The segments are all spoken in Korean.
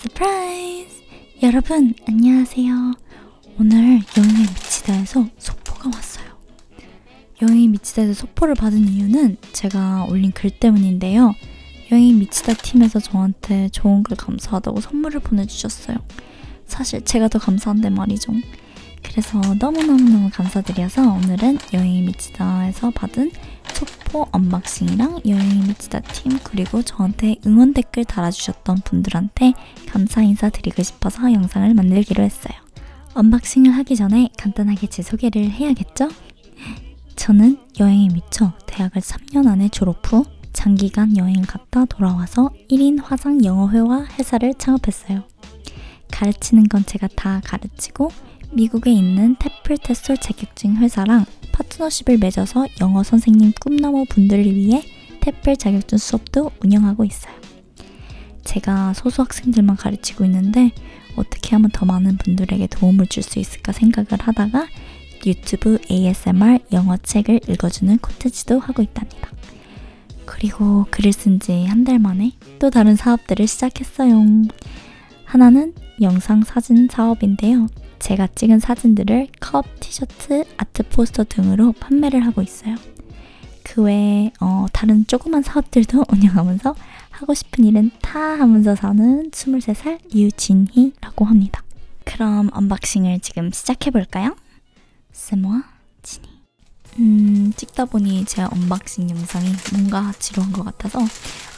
Surprise! 여러분, 안녕하세요. 오늘 여행에 미치다에서 소포가 왔어요. 여행에 미치다에서 소포를 받은 이유는 제가 올린 글 때문인데요. 여행에 미치다 팀에서 저한테 좋은 글 감사하다고 선물을 보내주셨어요. 사실 제가 더 감사한데 말이죠. 그래서 너무너무너무 감사드려서 오늘은 여행에 미치다에서 받은 소포 unboxing이랑 여행에 미치다 팀 그리고 저한테 응원 댓글 달아주셨던 분들한테 감사 인사 드리고 싶어서 영상을 만들기로 했어요. unboxing을 하기 전에 간단하게 제 소개를 해야겠죠? 저는 여행에 미쳐 대학을 3년 안에 졸업 후 장기간 여행을 갔다 돌아와서 1인 화상 영어회화 회사를 창업했어요. 가르치는 건 제가 다 가르치고 미국에 있는 TEFL TESOL 자격증 회사랑 파트너십을 맺어서 영어 선생님 꿈나무 분들을 위해 테플 자격증 수업도 운영하고 있어요. 제가 소수 학생들만 가르치고 있는데 어떻게 하면 더 많은 분들에게 도움을 줄 수 있을까 생각을 하다가 유튜브 ASMR 영어 책을 읽어주는 콘텐츠도 하고 있답니다. 그리고 글을 쓴 지 한 달 만에 또 다른 사업들을 시작했어요. 하나는 영상 사진 사업인데요. 제가 찍은 사진들을 컵, 티셔츠, 아트 포스터 등으로 판매를 하고 있어요. 그 외에 어, 다른 조그만 사업들도 운영하면서 하고 싶은 일은 다 하면서 사는 23살 유진희라고 합니다. 그럼 unboxing을 지금 시작해볼까요? 세모아 진희 음, 찍다 보니 제 unboxing 영상이 뭔가 지루한 것 같아서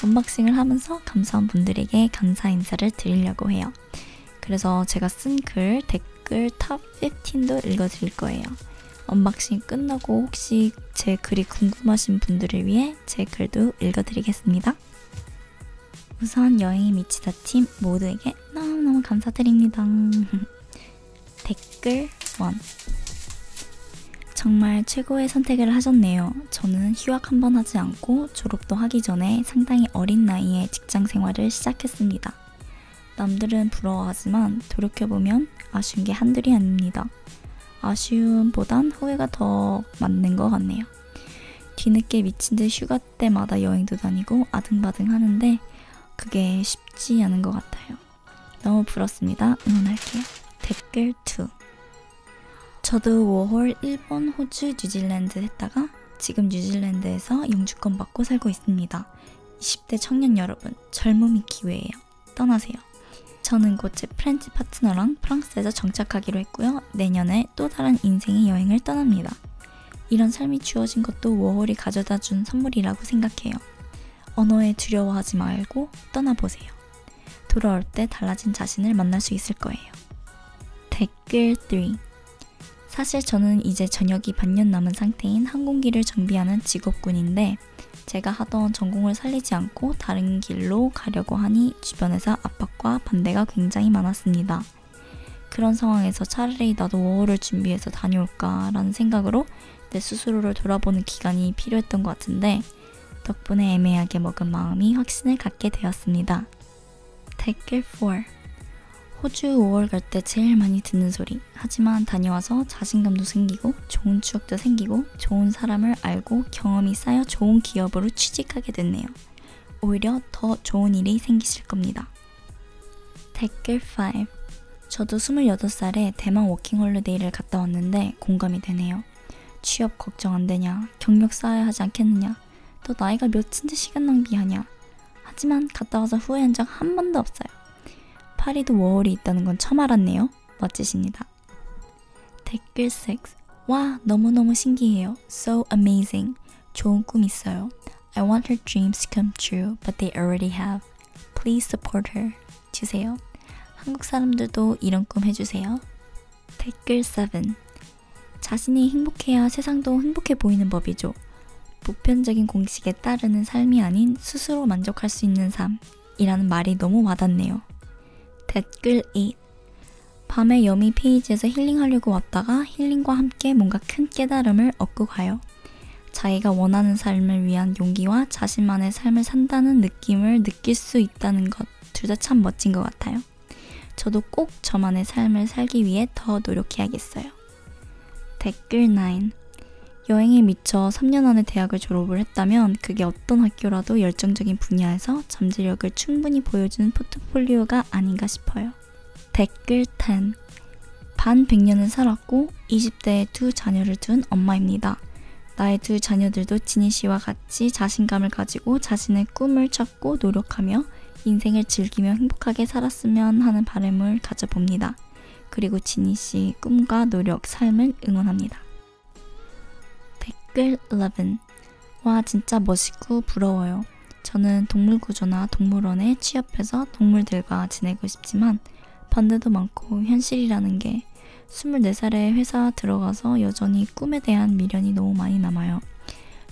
unboxing을 하면서 감사한 분들에게 감사 인사를 드리려고 해요. 그래서 제가 쓴 글, 댓글 top 15도 읽어드릴 거예요. 언박싱 끝나고 혹시 제 글이 궁금하신 분들을 위해 제 글도 읽어드리겠습니다. 우선 여행이 미치다 팀 모두에게 너무너무 감사드립니다. 댓글 1 정말 최고의 선택을 하셨네요. 저는 휴학 한 번 하지 않고 졸업도 하기 전에 상당히 어린 나이에 직장 생활을 시작했습니다. 남들은 부러워하지만 돌이켜보면 아쉬운 게 한둘이 아닙니다. 아쉬움보단 후회가 더 맞는 것 같네요. 뒤늦게 미친 듯 휴가 때마다 여행도 다니고 아등바등 하는데 그게 쉽지 않은 것 같아요. 너무 부럽습니다. 응원할게요. 댓글 2 저도 5월 일본, 호주, 뉴질랜드 했다가 지금 뉴질랜드에서 영주권 받고 살고 있습니다. 20대 청년 여러분, 젊음이 기회예요. 떠나세요. 저는 곧 제 French 파트너랑 프랑스에서 정착하기로 했고요. 내년에 또 다른 인생의 여행을 떠납니다. 이런 삶이 주어진 것도 워홀이 가져다 준 선물이라고 생각해요. 언어에 두려워하지 말고 떠나보세요. 돌아올 때 달라진 자신을 만날 수 있을 거예요. 댓글 3 사실 저는 이제 전역이 반년 남은 상태인 항공기를 정비하는 직업군인데 제가 하던 전공을 살리지 않고 다른 길로 가려고 하니 주변에서 압박과 반대가 굉장히 많았습니다. 그런 상황에서 차라리 나도 5월을 준비해서 다녀올까라는 생각으로 내 스스로를 돌아보는 기간이 필요했던 것 같은데 덕분에 애매하게 먹은 마음이 확신을 갖게 되었습니다. 댓글 4 호주 5월 갈 때 제일 많이 듣는 소리. 하지만 다녀와서 자신감도 생기고 좋은 추억도 생기고 좋은 사람을 알고 경험이 쌓여 좋은 기업으로 취직하게 됐네요. 오히려 더 좋은 일이 생기실 겁니다. 댓글 5 저도 28살에 대만 워킹홀리데이를 갔다 왔는데 공감이 되네요. 취업 걱정 안 되냐? 경력 쌓아야 하지 않겠느냐? 너 나이가 몇인데 시간 낭비하냐? 하지만 갔다 와서 후회한 적 한 번도 없어요. 파리도 워홀이 있다는 건 처음 알았네요. 멋지십니다. 댓글 6. 와, 너무너무 신기해요. So amazing. 좋은 꿈 있어요. I want her dreams to come true, but they already have. Please support her. 주세요. 한국 사람들도 이런 꿈 해주세요. 댓글 7. 자신이 행복해야 세상도 행복해 보이는 법이죠. 보편적인 공식에 따르는 삶이 아닌 스스로 만족할 수 있는 삶이라는 말이 너무 와닿네요. 댓글 2 밤에 여미 페이지에서 힐링하려고 왔다가 힐링과 함께 뭔가 큰 깨달음을 얻고 가요. 자기가 원하는 삶을 위한 용기와 자신만의 삶을 산다는 느낌을 느낄 수 있다는 것 둘 다 참 멋진 것 같아요. 저도 꼭 저만의 삶을 살기 위해 더 노력해야겠어요. 댓글 9 여행에 미쳐 3년 안에 대학을 졸업을 했다면 그게 어떤 학교라도 열정적인 분야에서 잠재력을 충분히 보여주는 포트폴리오가 아닌가 싶어요. 댓글 10. 반 100년을 살았고 20대에 두 자녀를 둔 엄마입니다. 나의 두 자녀들도 지니 씨와 같이 자신감을 가지고 자신의 꿈을 찾고 노력하며 인생을 즐기며 행복하게 살았으면 하는 바람을 가져봅니다. 그리고 지니 씨 꿈과 노력, 삶을 응원합니다. 댓글 11. 와, 진짜 멋있고 부러워요. 저는 동물구조나 동물원에 취업해서 동물들과 지내고 싶지만 반대도 많고 현실이라는 게 24살에 회사 들어가서 여전히 꿈에 대한 미련이 너무 많이 남아요.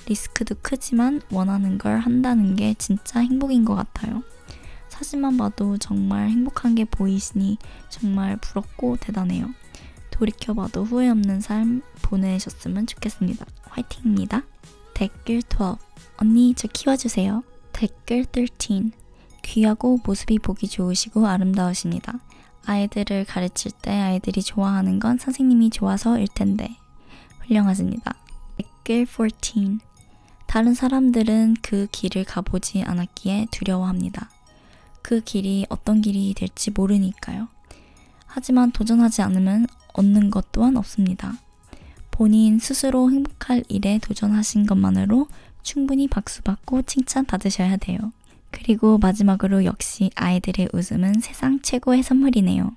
리스크도 크지만 원하는 걸 한다는 게 진짜 행복인 것 같아요. 사진만 봐도 정말 행복한 게 보이시니 정말 부럽고 대단해요. 돌이켜봐도 후회 없는 삶 보내셨으면 좋겠습니다. 화이팅입니다. 댓글 12. 언니 저 키워주세요. 댓글 13. 귀하고 모습이 보기 좋으시고 아름다우십니다. 아이들을 가르칠 때 아이들이 좋아하는 건 선생님이 좋아서일 텐데 훌륭하십니다. 댓글 14. 다른 사람들은 그 길을 가보지 않았기에 두려워합니다. 그 길이 어떤 길이 될지 모르니까요. 하지만 도전하지 않으면 얻는 것 또한 없습니다. 본인 스스로 행복할 일에 도전하신 것만으로 충분히 박수받고 칭찬 받으셔야 돼요. 그리고 마지막으로 역시 아이들의 웃음은 세상 최고의 선물이네요.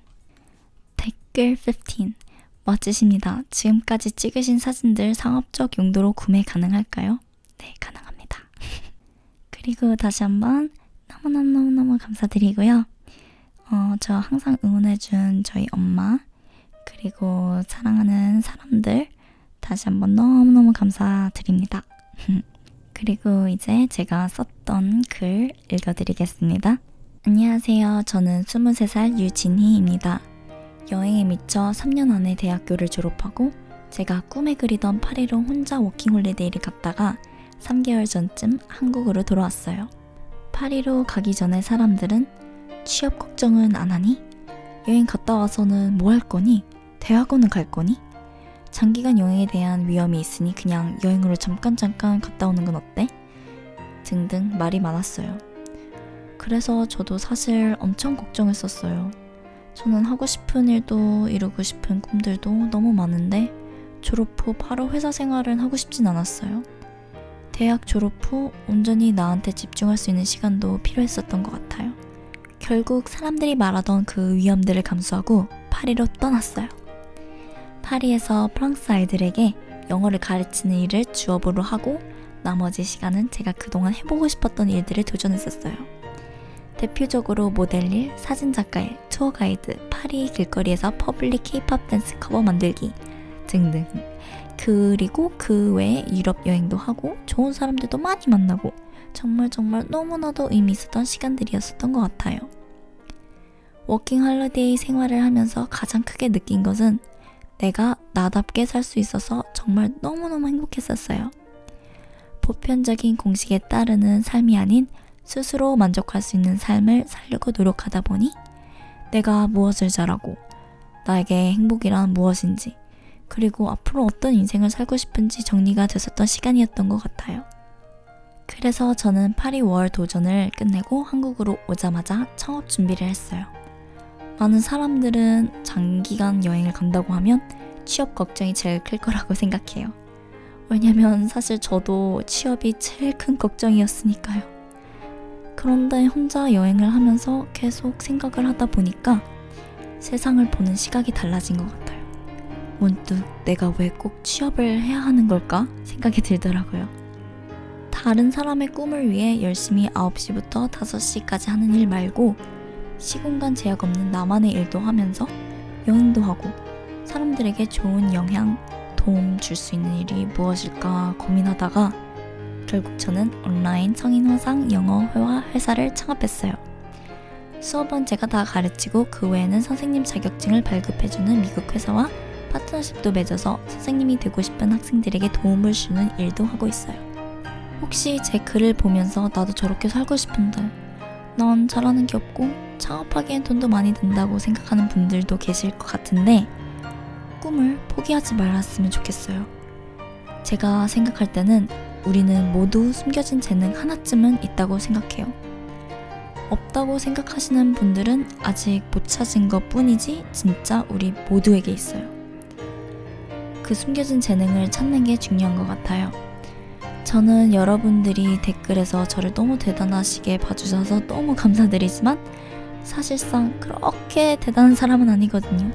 댓글 15. 멋지십니다. 지금까지 찍으신 사진들 상업적 용도로 구매 가능할까요? 네, 가능합니다. 그리고 다시 한번 너무너무너무 감사드리고요. 어, 저 항상 응원해준 저희 엄마, 그리고 사랑하는 사람들, 다시 한번 너무너무 감사드립니다. 그리고 이제 제가 썼던 글 읽어드리겠습니다. 안녕하세요. 저는 23살 유진희입니다. 여행에 미쳐 3년 안에 대학교를 졸업하고 제가 꿈에 그리던 파리로 혼자 워킹홀리데이를 갔다가 3개월 전쯤 한국으로 돌아왔어요. 파리로 가기 전에 사람들은 취업 걱정은 안 하니? 여행 갔다 와서는 뭐 할 거니? 대학원은 갈 거니? 장기간 여행에 대한 위험이 있으니 그냥 여행으로 잠깐 잠깐 갔다 오는 건 어때? 등등 말이 많았어요. 그래서 저도 사실 엄청 걱정했었어요. 저는 하고 싶은 일도 이루고 싶은 꿈들도 너무 많은데 졸업 후 바로 회사 생활은 하고 싶진 않았어요. 대학 졸업 후 온전히 나한테 집중할 수 있는 시간도 필요했었던 것 같아요. 결국 사람들이 말하던 그 위험들을 감수하고 파리로 떠났어요. 파리에서 프랑스 아이들에게 영어를 가르치는 일을 주업으로 하고 나머지 시간은 제가 그동안 해보고 싶었던 일들을 도전했었어요. 대표적으로 모델 일, 사진작가 일, 투어 가이드, 파리 길거리에서 public K-pop dance cover 만들기 등등. 그리고 그 외에 유럽 여행도 하고 좋은 사람들도 많이 만나고 정말 정말 너무나도 의미 있었던 시간들이었었던 것 같아요. 워킹 할러데이 생활을 하면서 가장 크게 느낀 것은 내가 나답게 살 수 있어서 정말 너무너무 행복했었어요. 보편적인 공식에 따르는 삶이 아닌 스스로 만족할 수 있는 삶을 살려고 노력하다 보니 내가 무엇을 잘하고 나에게 행복이란 무엇인지 그리고 앞으로 어떤 인생을 살고 싶은지 정리가 됐었던 시간이었던 것 같아요. 그래서 저는 파리 월 도전을 끝내고 한국으로 오자마자 창업 준비를 했어요. 많은 사람들은 장기간 여행을 간다고 하면 취업 걱정이 제일 클 거라고 생각해요. 왜냐면 사실 저도 취업이 제일 큰 걱정이었으니까요. 그런데 혼자 여행을 하면서 계속 생각을 하다 보니까 세상을 보는 시각이 달라진 것 같아요. 문득 내가 왜 꼭 취업을 해야 하는 걸까 생각이 들더라고요. 다른 사람의 꿈을 위해 열심히 9시부터 5시까지 하는 일 말고 시공간 제약 없는 나만의 일도 하면서 여행도 하고 사람들에게 좋은 영향, 도움 줄 수 있는 일이 무엇일까 고민하다가 결국 저는 온라인 성인 화상 영어 회화 회사를 창업했어요. 수업은 제가 다 가르치고 그 외에는 선생님 자격증을 발급해주는 미국 회사와 파트너십도 맺어서 선생님이 되고 싶은 학생들에게 도움을 주는 일도 하고 있어요. 혹시 제 글을 보면서 나도 저렇게 살고 싶은데 난 잘하는 게 없고 창업하기엔 돈도 많이 든다고 생각하는 분들도 계실 것 같은데 꿈을 포기하지 말았으면 좋겠어요. 제가 생각할 때는 우리는 모두 숨겨진 재능 하나쯤은 있다고 생각해요. 없다고 생각하시는 분들은 아직 못 찾은 것 뿐이지 진짜 우리 모두에게 있어요. 그 숨겨진 재능을 찾는 게 중요한 것 같아요. 저는 여러분들이 댓글에서 저를 너무 대단하시게 봐주셔서 너무 감사드리지만 사실상 그렇게 대단한 사람은 아니거든요.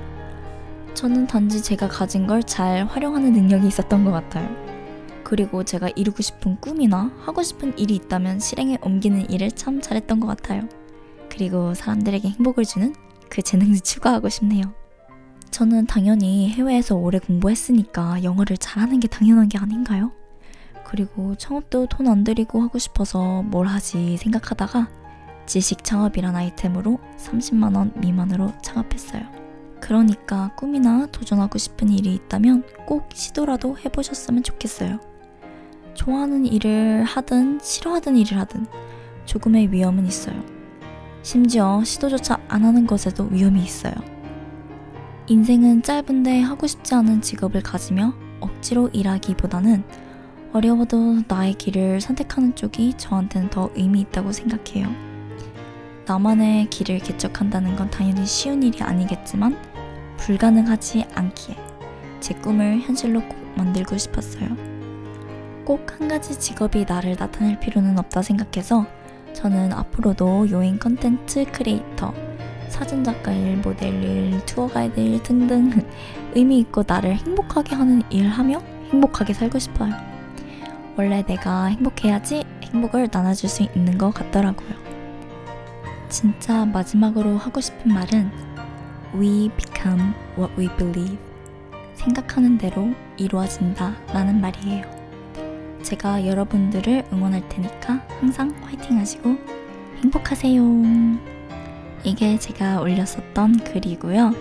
저는 단지 제가 가진 걸 잘 활용하는 능력이 있었던 것 같아요. 그리고 제가 이루고 싶은 꿈이나 하고 싶은 일이 있다면 실행에 옮기는 일을 참 잘했던 것 같아요. 그리고 사람들에게 행복을 주는 그 재능을 추가하고 싶네요. 저는 당연히 해외에서 오래 공부했으니까 영어를 잘하는 게 당연한 게 아닌가요? 그리고 창업도 돈 안 들이고 하고 싶어서 뭘 하지 생각하다가 지식 창업이란 아이템으로 30만원 미만으로 창업했어요. 그러니까 꿈이나 도전하고 싶은 일이 있다면 꼭 시도라도 해보셨으면 좋겠어요. 좋아하는 일을 하든 싫어하는 일을 하든 조금의 위험은 있어요. 심지어 시도조차 안 하는 것에도 위험이 있어요. 인생은 짧은데 하고 싶지 않은 직업을 가지며 억지로 일하기보다는 어려워도 나의 길을 선택하는 쪽이 저한테는 더 의미 있다고 생각해요. 나만의 길을 개척한다는 건 당연히 쉬운 일이 아니겠지만 불가능하지 않기에 제 꿈을 현실로 꼭 만들고 싶었어요. 꼭 한 가지 직업이 나를 나타낼 필요는 없다 생각해서 저는 앞으로도 여행 컨텐츠 크리에이터, 사진작가 일, 모델 일, 투어 가이드 일 등등 의미 있고 나를 행복하게 하는 일 하며 행복하게 살고 싶어요. 원래 내가 행복해야지 행복을 나눠줄 수 있는 것 같더라고요. 진짜 마지막으로 하고 싶은 말은 We become what we believe. 생각하는 대로 이루어진다 라는 말이에요. 제가 여러분들을 응원할 테니까 항상 화이팅 하시고 행복하세요. 이게 제가 올렸었던 글이고요.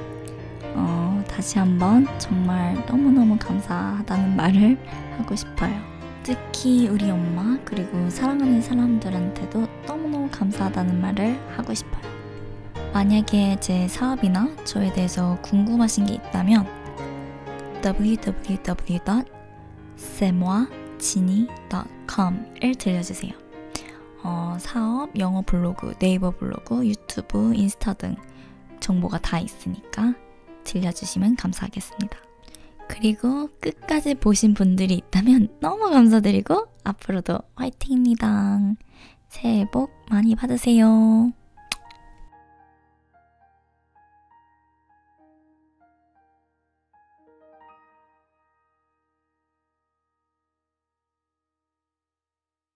어, 다시 한번 정말 너무너무 감사하다는 말을 하고 싶어요. 특히 우리 엄마 그리고 사랑하는 사람들한테도 너무 감사하다는 말을 하고 싶어요. 만약에 제 사업이나 저에 대해서 궁금하신 게 있다면 www.semoijini.com을 들려주세요. 어, 사업, 영어 블로그, 네이버 블로그, 유튜브, 인스타 등 정보가 다 있으니까 들려주시면 감사하겠습니다. 그리고 끝까지 보신 분들이 있다면 너무 감사드리고 앞으로도 화이팅입니다. 새해 복 많이 받으세요.